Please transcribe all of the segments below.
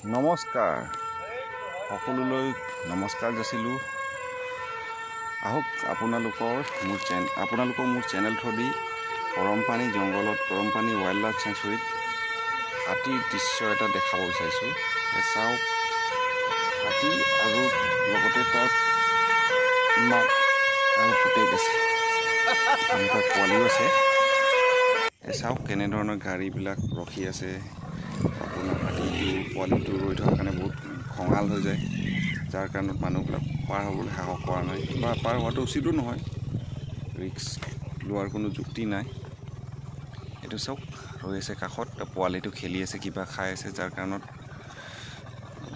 নমস্কাৰ। সকলোলৈ নমস্কাৰ যাচিলোঁ আহক আপোনালোকৰ মোৰ চেন আপোনালোকৰ মোৰ চেনেল থ্ৰদি গৰমপানী জংঘলত গৰমপানী ৱাইল্ড লাইফ চেঞ্চুৰীত হাতীৰ দৃশ্য এটা দেখাব বিচাৰিছোঁ। চাওক হাতী আৰু লগতে তাৰ মাক আৰু পুতেক আছে। আৰু পোৱালিও আছে। চাওক কেনেধৰণৰ গাড়ীবিলাক ৰখি আছে। পোৱালিটো ৰৈ থকাৰ কাৰণে বহুত খঙাল হৈ যায়। যাৰ কাৰণত মানুহবিলাক পাৰ হ'বলৈ সাহস কৰা নাই বা পাৰ হোৱাটো উচিতো নহয়। ৰিক্স লোৱাৰ কোনো যুক্তি নাই। এইটো চাওক ৰৈ আছে কাষত পোৱালিটো খেলি আছে কিবা খাই আছে যাৰ কাৰণত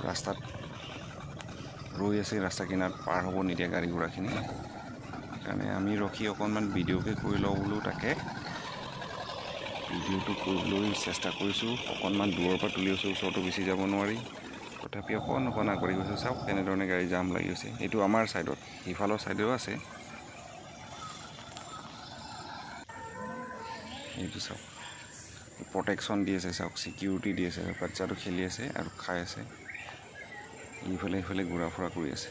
ৰাস্তাত ৰৈ আছে ৰাস্তা কিনাৰত পাৰ হ'ব নিদিয়ে গাড়ী ঘোঁৰাখিনি সেইকাৰণে আমি ৰখি অকণমান ভিডিঅ'কে কৰি লওঁ বোলো তাকে। ভিডিঅ'টো কৰিবলৈ চেষ্টা কৰিছোঁ। অকণমান দূৰৰ পৰা তুলি আছোঁ ওচৰতো গুচি যাব নোৱাৰি। তথাপি অকণ অকণ আগবাঢ়ি গৈছোঁ। চাওক কেনেধৰণে গাড়ী জাম লাগি গৈছে। এইটো আমাৰ ছাইডত সিফালৰ ছাইডেও আছে। এইটো চাওক। প্ৰটেকশ্যন দি আছে চাওক ছিকিউৰিটি দি আছে বাচ্চাটো খেলি আছে আৰু খাই আছে। ইফালে সিফালে ঘূৰা ফুৰা কৰি আছে।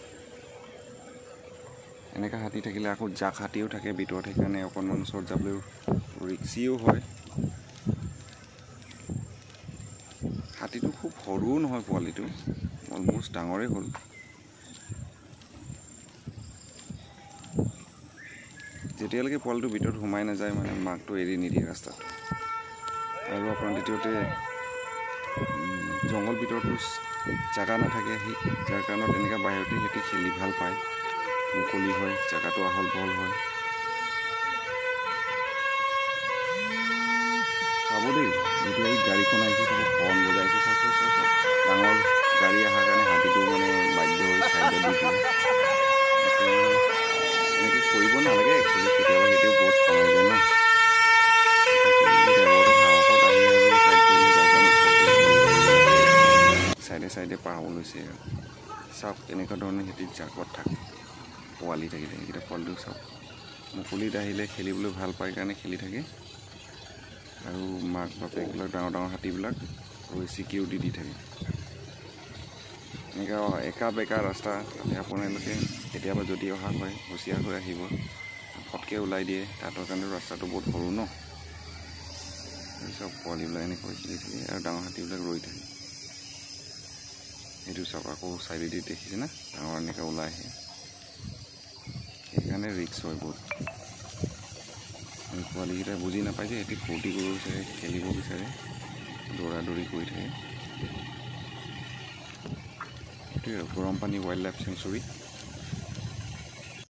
এনেকৈ হাতী থাকিলে আকৌ জাক হাতীও থাকে ভিতৰত সেইকাৰণে অকণমান ওচৰত যাবলৈও ৰিক্সিও হয়। হাতীটো খুব সৰুও নহয় পোৱালিটো অলমষ্ট ডাঙৰেই হ'ল। যেতিয়ালৈকে পোৱালিটো ভিতৰত সোমাই নাযায় মানে মাকটো এৰি নিদিয়ে ৰাস্তাত। আৰু আপোনাৰ দ্বিতীয়তে জংঘল ভিতৰতো জেগা নাথাকে সেই যাৰ কাৰণত এনেকৈ বাহিৰতে সিহঁতি খেলি ভাল পায়। মুকলি হয় জেগাটো আহল বহল হয়। চাব দেই। এতিয়া এই গাড়ীখন আহিছে চাব হৰ্ণ বজাইছে। চাওক চাওক ডাঙৰ গাড়ী অহাৰ কাৰণে হাতীটো মানে বাধ্য হৈ ছাইডত দি দিলে। এনেকৈ কৰিব নালাগে একচুৱেলি কেতিয়াবা সেইটোও বহুত খঙাই যায় ন। ছাইডে ছাইডে পাৰ লৈছে। আৰু চাওক এনেকুৱা ধৰণে সিহঁতি জাকত থাকে পোৱালি থাকিলে। সেইকেইটা পোৱালিটো চাওক। মুকলিত আহিলে খেলিবলৈ ভাল পায় কাৰণে খেলি থাকে। আৰু মাক বাপেকবিলাক ডাঙৰ ডাঙৰ হাতীবিলাক ৰৈ চিকিউৰিটি দি থাকে। এনেকৈ একা বেকা ৰাস্তা তাতে আপোনালোকে কেতিয়াবা যদি অহা হয় হুঁচিয়াৰ হৈ আহিব ফটকৈ ওলাই দিয়ে তাহাঁতৰ কাৰণে ৰাস্তাটো বহুত সৰু ন। চব পোৱালিবিলাক এনেকৈ খেলি থাকে আৰু ডাঙৰ হাতীবিলাক ৰৈ থাকে। সেইটো চাওক আকৌ চাইডেদি দেখিছে না ডাঙৰ এনেকৈ ওলাই আহে। সেইকাৰণে ৰিক্স হয় বহুত। পোৱালিকেইটাই বুজি নাপায় যে সিহঁতি ফূৰ্তি কৰিব বিচাৰে খেলিব বিচাৰে দৌৰা দৌৰি কৰি থাকে। সেইটোৱে আৰু গৰম পানী ৱাইল্ড লাইফ চেংচুৰী